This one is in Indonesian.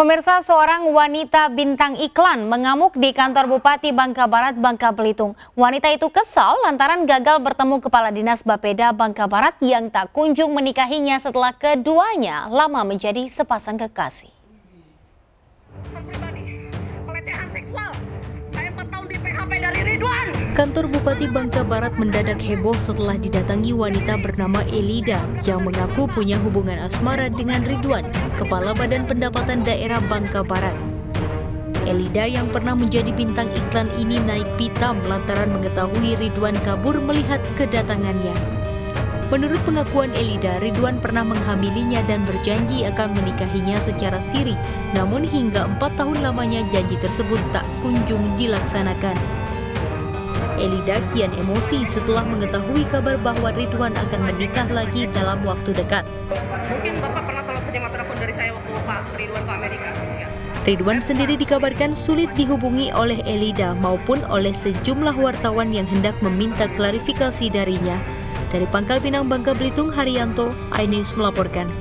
Pemirsa seorang wanita bintang iklan mengamuk di kantor Bupati Bangka Barat, Bangka Belitung. Wanita itu kesal lantaran gagal bertemu Kepala Dinas Bapeda Bangka Barat yang tak kunjung menikahinya setelah keduanya lama menjadi sepasang kekasih. Kantor Bupati Bangka Barat mendadak heboh setelah didatangi wanita bernama Elida yang mengaku punya hubungan asmara dengan Ridwan, Kepala Badan Pendapatan Daerah Bangka Barat. Elida yang pernah menjadi bintang iklan ini naik pitam lantaran mengetahui Ridwan kabur melihat kedatangannya. Menurut pengakuan Elida, Ridwan pernah menghamilinya dan berjanji akan menikahinya secara siri. Namun hingga empat tahun lamanya janji tersebut tak kunjung dilaksanakan. Elida kian emosi setelah mengetahui kabar bahwa Ridwan akan menikah lagi dalam waktu dekat. Mungkin Bapak pernah tolong terima telepon dari saya waktu Pak Ridwan ke Amerika. Ya. Ridwan sendiri dikabarkan sulit dihubungi oleh Elida maupun oleh sejumlah wartawan yang hendak meminta klarifikasi darinya. Dari Pangkal Pinang, Bangka Belitung, Haryanto, iNews melaporkan.